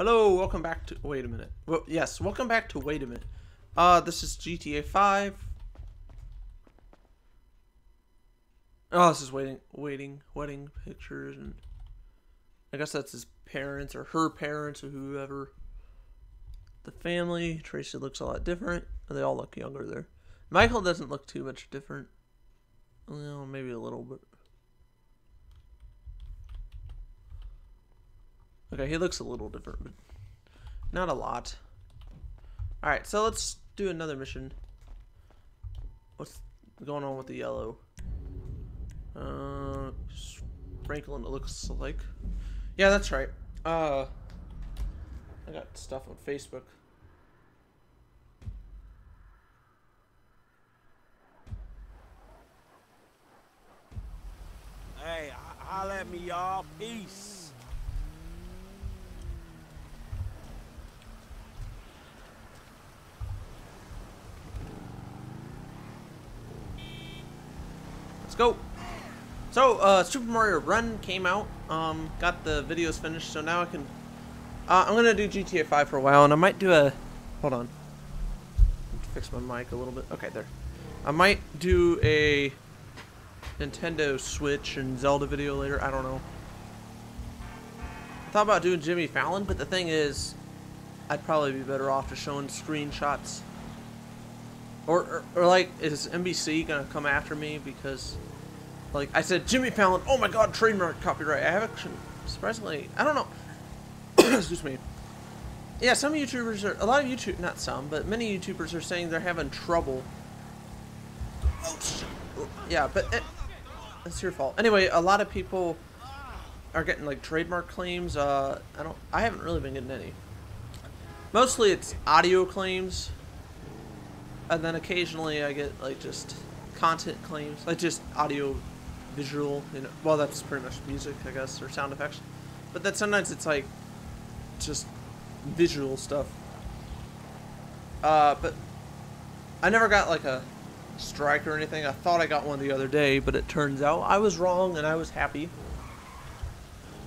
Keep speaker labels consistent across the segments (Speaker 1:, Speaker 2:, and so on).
Speaker 1: Hello, welcome back to. Wait a minute. Well, yes, welcome back to. Wait a minute. Uh, this is GTA 5. Oh, this is waiting, waiting, wedding pictures, and I guess that's his parents or her parents or whoever. The family. Tracy looks a lot different. They all look younger there. Michael doesn't look too much different. Well, maybe a little bit. Okay, he looks a little different, but not a lot. Alright, so let's do another mission. What's going on with the yellow? Uh, Franklin, it looks like. Yeah, that's right. Uh, I got stuff on Facebook.
Speaker 2: Hey, holla at me, y'all. Peace.
Speaker 1: Let's go. So, uh, Super Mario Run came out. Um, got the videos finished, so now I can. Uh, I'm gonna do GTA 5 for a while, and I might do a. Hold on. Fix my mic a little bit. Okay, there. I might do a Nintendo Switch and Zelda video later. I don't know. I thought about doing Jimmy Fallon, but the thing is, I'd probably be better off just showing screenshots. Or, or, or like, is NBC gonna come after me because, like, I said Jimmy Fallon. Oh my God, trademark copyright. I have actually, surprisingly, I don't know. Excuse me. Yeah, some YouTubers are, a lot of YouTube, not some, but many YouTubers are saying they're having trouble. Yeah, but it, it's your fault. Anyway, a lot of people are getting like trademark claims. Uh, I don't, I haven't really been getting any. Mostly it's audio claims, and then occasionally I get like just content claims, like just audio, visual. You know, well that's pretty much music, I guess, or sound effects. But then sometimes it's like just visual stuff. Uh, but I never got like a strike or anything. I thought I got one the other day, but it turns out I was wrong and I was happy.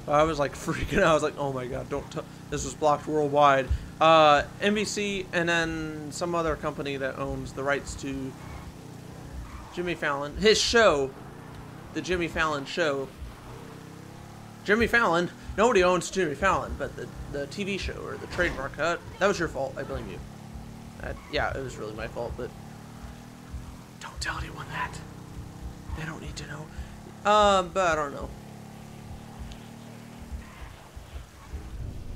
Speaker 1: I was like freaking out. I was like, oh my god, don't. This was blocked worldwide. Uh, NBC and then some other company that owns the rights to Jimmy Fallon. His show, the Jimmy Fallon show. Jimmy Fallon, nobody owns Jimmy Fallon, but the, the TV show or the trademark, uh, that was your fault. I blame you. Uh, yeah, it was really my fault, but don't tell anyone that. They don't need to know. Um, but I don't know.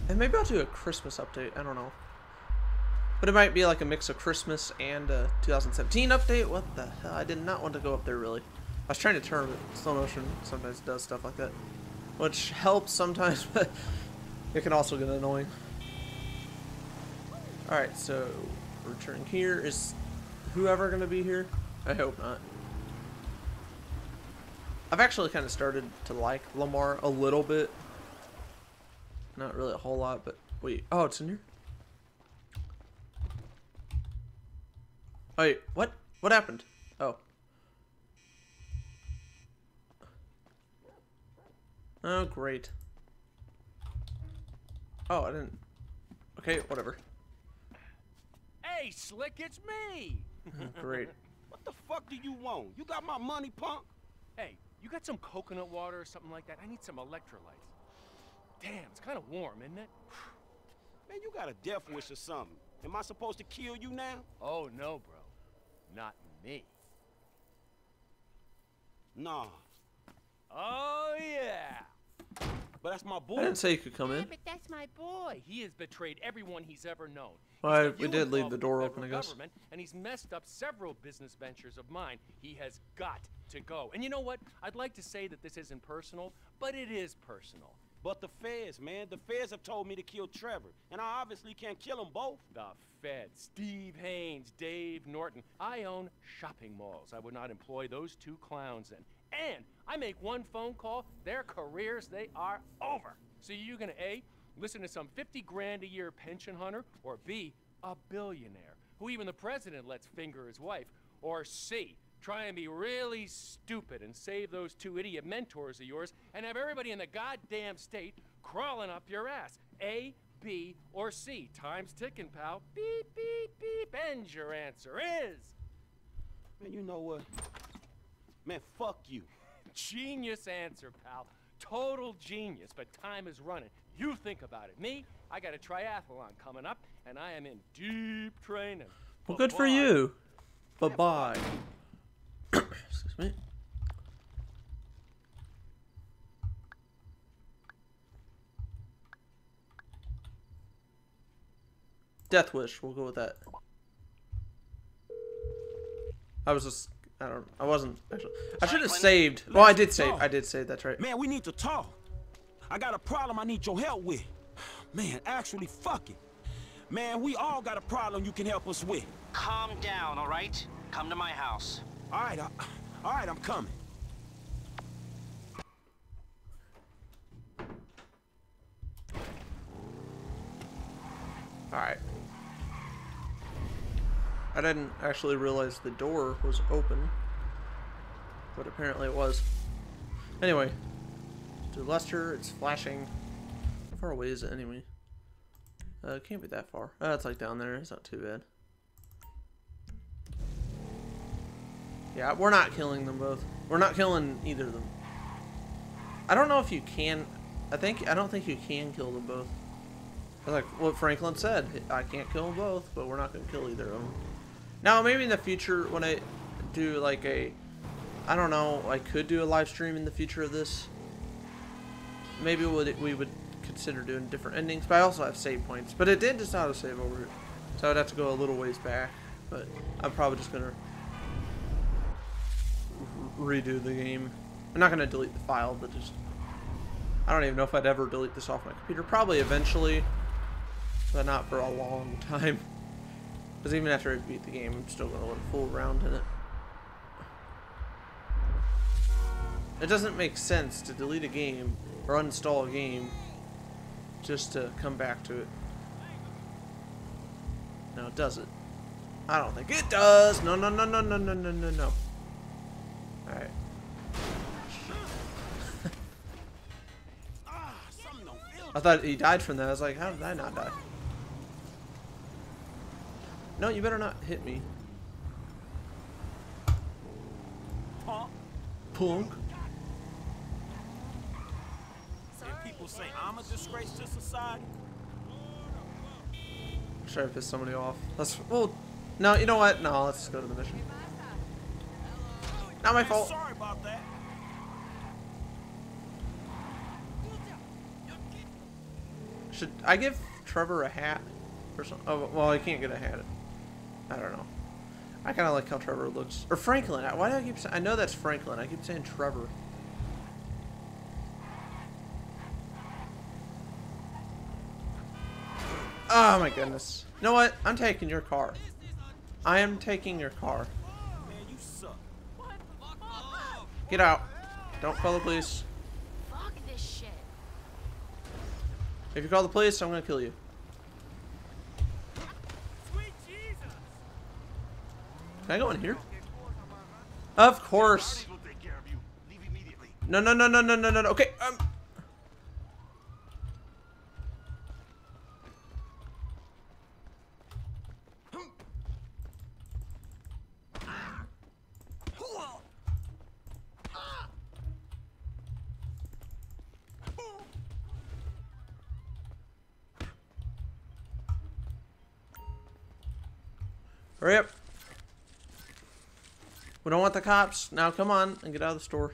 Speaker 1: And maybe I'll do a Christmas update. I don't know. But it might be like a mix of Christmas and a 2017 update. What the hell? I did not want to go up there, really. I was trying to turn it. Slow motion sometimes does stuff like that. Which helps sometimes, but it can also get annoying. Alright, so return here. Is whoever going to be here? I hope not. I've actually kind of started to like Lamar a little bit. Not really a whole lot, but wait. Oh, it's in here? Wait, what? What happened? Oh. Oh, great. Oh, I didn't... Okay, whatever.
Speaker 2: Hey, Slick, it's me.
Speaker 1: great.
Speaker 2: What the fuck do you want? You got my money, punk?
Speaker 3: Hey, you got some coconut water or something like that? I need some electrolytes. Damn, it's kind of warm, isn't it?
Speaker 2: Man, you got a death wish or something. Am I supposed to kill you now?
Speaker 3: Oh, no, bro. Not me.
Speaker 2: Nah.
Speaker 3: Oh, yeah.
Speaker 2: But that's my boy.
Speaker 1: I didn't say you could come
Speaker 3: Yeah,
Speaker 1: in.
Speaker 3: but that's my boy. He has betrayed everyone he's ever known.
Speaker 1: Well,
Speaker 3: got
Speaker 1: we did leave the door open, I guess.
Speaker 3: And he's messed up several business ventures of mine. He has got to go. And you know what? I'd like to say that this isn't personal, but it is personal.
Speaker 2: But the feds, man, the feds have told me to kill Trevor, and I obviously can't kill them both.
Speaker 3: The feds, Steve Haines, Dave Norton. I own shopping malls. I would not employ those two clowns in. And I make one phone call, their careers, they are over. So you're gonna A, listen to some 50 grand a year pension hunter, or B, a billionaire, who even the president lets finger his wife, or C, try and be really stupid and save those two idiot mentors of yours and have everybody in the goddamn state crawling up your ass. A, B, or C? Time's ticking, pal. Beep, beep, beep. And your answer is.
Speaker 2: Man, you know what? Man, fuck you.
Speaker 3: Genius answer, pal. Total genius, but time is running. You think about it. Me, I got a triathlon coming up, and I am in deep training.
Speaker 1: Well, good for
Speaker 3: Bye-bye.
Speaker 1: you. Bye bye. Excuse me. Death Wish. We'll go with that. I was just. I don't. I wasn't actually. I should have saved. Well, I did save. I did save. That's right.
Speaker 2: Man, we need to talk. I got a problem I need your help with. Man, actually, fuck it. Man, we all got a problem you can help us with.
Speaker 4: Calm down, all right? Come to my house.
Speaker 2: All right, I, all right, I'm coming.
Speaker 1: Alright. I didn't actually realize the door was open. But apparently it was. Anyway. To Lester, it's flashing. How far away is it anyway? Uh, it can't be that far. Uh, it's like down there. It's not too bad. Yeah, we're not killing them both. We're not killing either of them. I don't know if you can. I think I don't think you can kill them both. Like what Franklin said, I can't kill them both, but we're not going to kill either of them. Now, maybe in the future, when I do like a, I don't know, I could do a live stream in the future of this. Maybe we would consider doing different endings, but I also have save points. But it did just auto save over so I'd have to go a little ways back. But I'm probably just gonna redo the game. I'm not gonna delete the file, but just I don't even know if I'd ever delete this off my computer. Probably eventually, but not for a long time. Because even after I beat the game, I'm still going to want to fool around in it. It doesn't make sense to delete a game or uninstall a game just to come back to it. No, does it? I don't think it does. No, no, no, no, no, no, no, no, no.
Speaker 2: Don't feel
Speaker 1: I thought he died from that. I was like, how did I not die? No, you better not hit me.
Speaker 2: punk. And people say I'm a disgrace to society.
Speaker 1: I'm Try to piss somebody off. Let's. Well, no. You know what? No. Let's go to the mission. Not my fault.
Speaker 2: sorry about that.
Speaker 1: Should I give Trevor a hat or something? Oh, well, he can't get a hat. I don't know. I kind of like how Trevor looks. Or Franklin. Why do I keep saying? I know that's Franklin. I keep saying Trevor. Oh my goodness. You know what? I'm taking your car. I am taking your car.
Speaker 2: Man, you suck.
Speaker 1: Get out. Don't call the police.
Speaker 5: Fuck this shit.
Speaker 1: If you call the police, I'm gonna kill you. Can I go in here? Of course. no, no, no, no, no, no. no. Okay. Um. Hurry up. We don't want the cops. Now come on and get out of the store.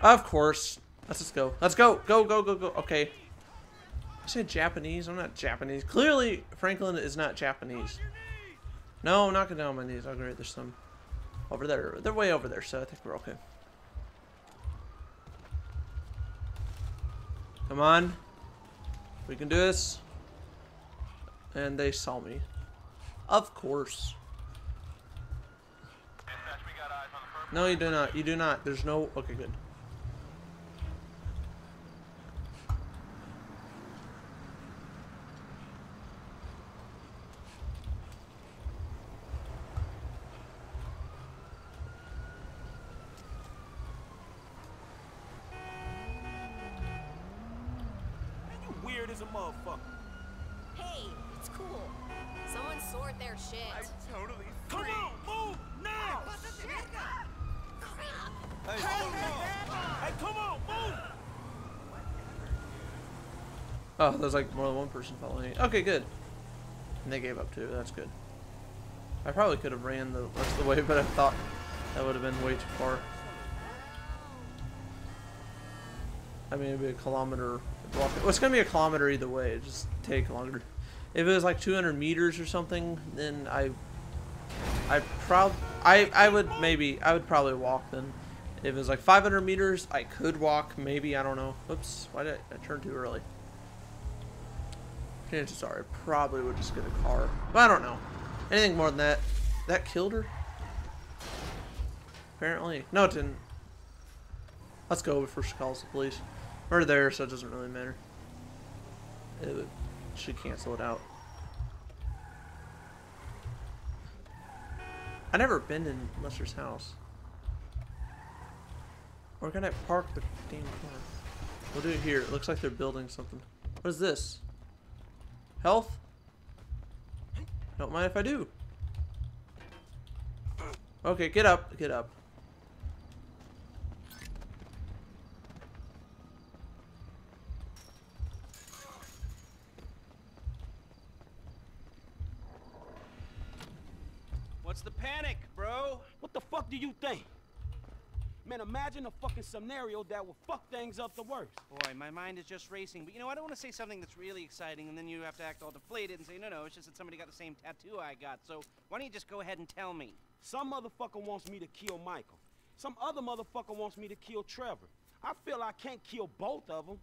Speaker 1: Of course. Let's just go. Let's go. Go, go, go, go. Okay. I said Japanese. I'm not Japanese. Clearly, Franklin is not Japanese. No, I'm not going down on my knees. Oh, great. There's some over there. They're way over there, so I think we're okay. Come on. We can do this. And they saw me. Of course. No, you do not. You do not. There's no. Okay, good. Oh, there's like more than one person following me. Okay, good. And they gave up too. That's good. I probably could have ran the rest of the way, but I thought that would have been way too far. I mean, it'd be a kilometer. Walk. Well, it's gonna be a kilometer either way. It just take longer. If it was like 200 meters or something, then I, I prob, I, I would maybe, I would probably walk then. If it was like 500 meters, I could walk. Maybe I don't know. Oops, why did I, I turn too early? Chances are I probably would just get a car. But I don't know. Anything more than that. That killed her? Apparently. No, it didn't. Let's go before she calls the police. We're there, so it doesn't really matter. It would, should cancel it out. i never been in Lester's house. Can I park the damn car? We'll do it here. It looks like they're building something. What is this? Health? Don't mind if I do. Okay, get up. Get up.
Speaker 4: What's the panic, bro?
Speaker 2: What the fuck do you think? Man, imagine a fucking scenario that will fuck things up the worst.
Speaker 4: Boy, my mind is just racing. But you know, I don't want to say something that's really exciting, and then you have to act all deflated and say, no, no, it's just that somebody got the same tattoo I got. So why don't you just go ahead and tell me?
Speaker 2: Some motherfucker wants me to kill Michael. Some other motherfucker wants me to kill Trevor. I feel I can't kill both of them.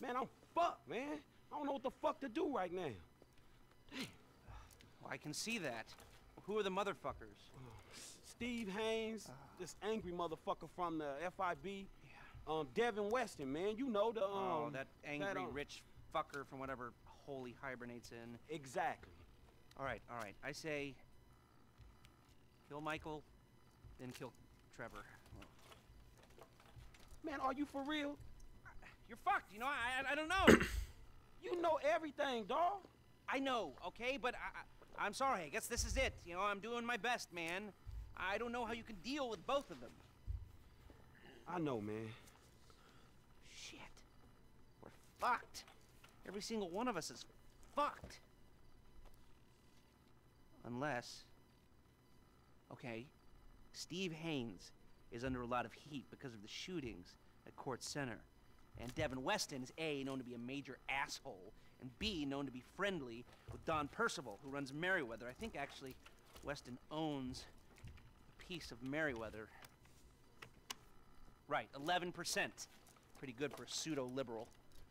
Speaker 2: Man, I'm fucked, man. I don't know what the fuck to do right now.
Speaker 4: Well, I can see that. Who are the motherfuckers?
Speaker 2: Oh, Steve Haines, this angry motherfucker from the FIB. Um, Devin Weston, man. You know the, um...
Speaker 4: oh, that angry
Speaker 2: um,
Speaker 4: rich fucker from whatever hole he hibernates in.
Speaker 2: Exactly.
Speaker 4: All right, all right. I say kill Michael, then kill Trevor.
Speaker 2: Man, are you for real?
Speaker 4: You're fucked. You know, I, I, I don't know.
Speaker 2: You know everything, dawg.
Speaker 4: I know, okay, but I, I, I'm sorry. I guess this is it. You know, I'm doing my best, man. I don't know how you can deal with both of them.
Speaker 2: I know, man.
Speaker 4: Shit. We're fucked. Every single one of us is fucked. Unless. Okay, Steve Haines is under a lot of heat because of the shootings at Kortz Center. And Devin Weston is A, known to be a major asshole, and B, known to be friendly with Don Percival, who runs Merryweather. I think actually Weston owns piece of Merryweather. Right, 11%. Pretty good for a pseudo liberal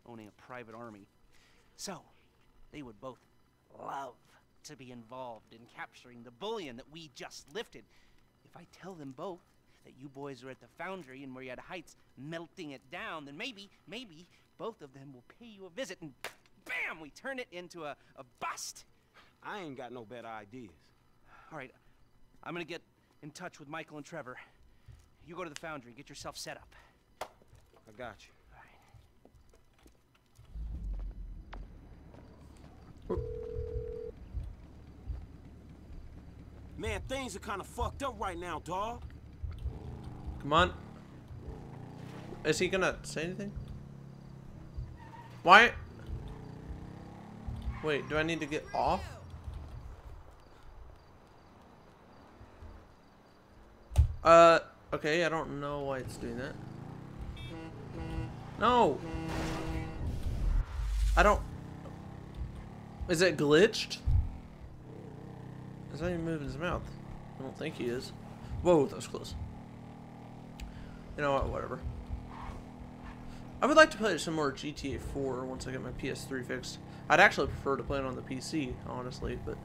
Speaker 4: owning a private army. So, they would both love to be involved in capturing the bullion that we just lifted. If I tell them both that you boys are at the foundry in Murrieta Heights melting it down, then maybe, maybe both of them will pay you a visit and bam, we turn it into a, a bust.
Speaker 2: I ain't got no better ideas.
Speaker 4: All right, I'm gonna get in touch with Michael and Trevor. You go to the foundry, get yourself set up.
Speaker 2: I got you.
Speaker 4: All right.
Speaker 2: Man, things are kind of fucked up right now, dawg.
Speaker 1: Come on. Is he gonna say anything? Why? Wait, do I need to get off? Uh, okay, I don't know why it's doing that. No! I don't... Is it glitched? Is that even moving his mouth? I don't think he is. Whoa, that was close. You know what, whatever. I would like to play some more GTA 4 once I get my PS3 fixed. I'd actually prefer to play it on the PC, honestly, but...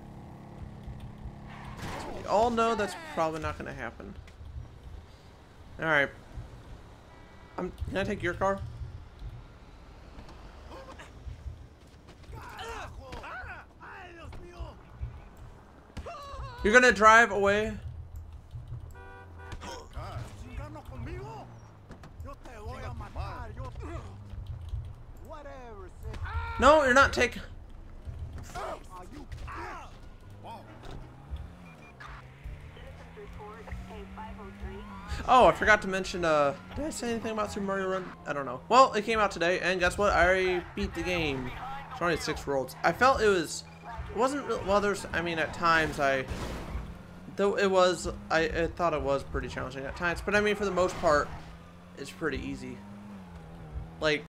Speaker 1: All know that's probably not going to happen. Alright. Um, can I take your car? You're gonna drive away? No, you're not taking. Oh, I forgot to mention, uh, did I say anything about Super Mario Run? I don't know. Well, it came out today, and guess what? I already beat the game. It's only six worlds. I felt it was, it wasn't, well, there's, I mean, at times I, though it was, I, I thought it was pretty challenging at times, but I mean, for the most part, it's pretty easy. Like,